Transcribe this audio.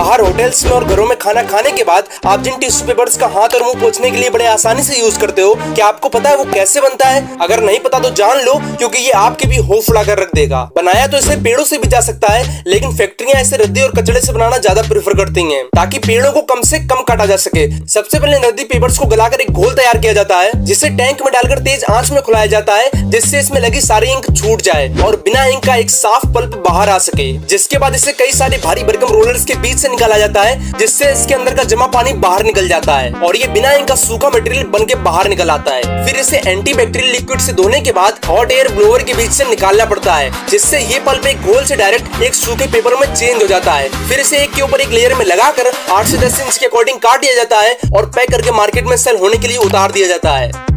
बाहर होटल्स में और घरों में खाना खाने के बाद आप जिन टिश्यू पेपर्स का हाथ और मुँह पोछने के लिए बड़े आसानी से यूज़ करते हो, क्या आपको पता है वो कैसे बनता है? अगर नहीं पता तो जान लो, क्योंकि ये आपके भी होश उड़ा कर रख देगा। बनाया तो इसे पेड़ों से भी जा सकता है, लेकिन फैक्ट्रियाँ इसे रद्दी और कचड़े से बनाना ज़्यादा प्रेफर करती हैं, ताकि पेड़ों को कम से कम काटा जा सके। सबसे पहले नदी पेपर्स को गलाकर एक घोल तैयार किया जाता है, जिसे टैंक में डालकर तेज आँच में खुलाया जाता है, जिससे इसमें लगी सारी इंक छूट जाए और बिना इंक का एक साफ़ पल्प बाहर आ सके, जिसके बाद इसे कई सारे भारी भरकम रोलर्स के बीच से निकाला जाता है, जिससे इसके अंदर का जमा पानी बाहर निकल जाता है और ये बिना इनका सूखा मटेरियल बन के बाहर निकल आता है। फिर इसे एंटी बैक्टीरियल लिक्विड से धोने के बाद हॉट एयर ब्लोअर के बीच से निकालना पड़ता है, जिससे ये पल्प एक गोल से डायरेक्ट एक सूखे पेपर में चेंज हो जाता है। फिर इसे एक के ऊपर एक लेयर में लगाकर आठ से दस इंच के अकॉर्डिंग काट दिया जाता है और पैक करके मार्केट में सेल होने के लिए उतार दिया जाता है।